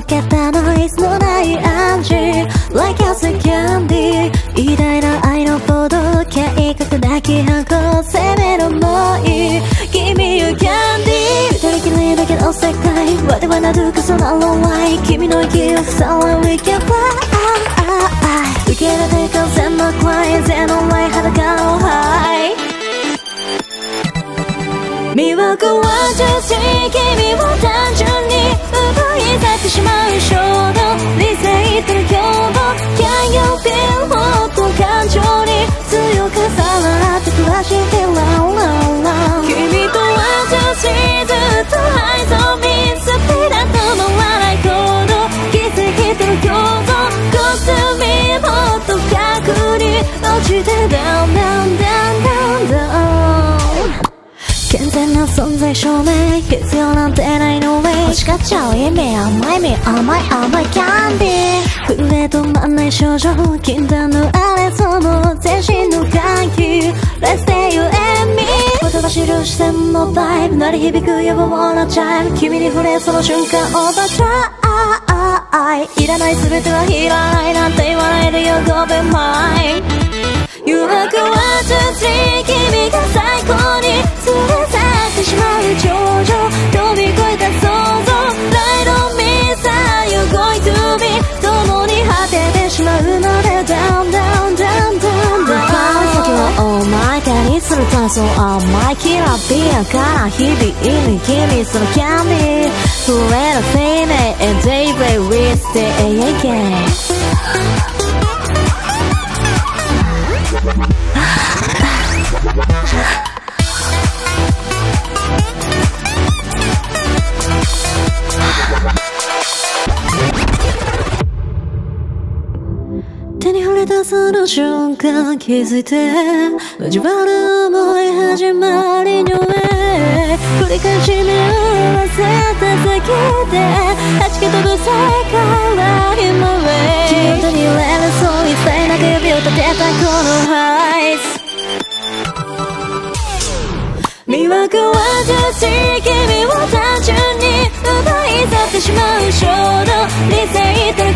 けたノイズのない暗示。Like a s candy 偉大な愛のボード計画抱き運せめるもういい。君よキャンディー。二人きりだけの世界我々なるくそなロンワイ君の息をさら We can fly 受け入れて風のクライゼの魅惑は女子君を単純に奪い去ってしまう衝動理性との共謀 Can you feel もっと感情に強くさらって暮らしてランランラン君とは女子ずっとハイゾミスピーダとの笑い行動奇跡との共存 Go to me もっと深くに落ちて Down 存在証明必要なんてないの way 欲しがっちゃう意味甘い意味甘い甘いキャンディー。震え止まんない症状禁断の。あれそうも全身の歓喜 Let's stay you and me 言葉知る視線のバイブ。鳴り響く予防のチャイム君に触れその瞬間。オーバートライいらない全てはいらないなんて言わないでよ。Go be mine 誘惑は手にする体操甘いきらびやかな日々意味君そのキャンディー触れるフェイメ And daybreak we stay again 手れたその瞬間気づいて交わる思い始まりの上繰り返し目を合わせた先で弾け飛ぶ世界は今へ君とに揺れるそう一切なく指を立てたこのハイツ魅惑は女子君を単純に奪い去ってしまう衝動理性と共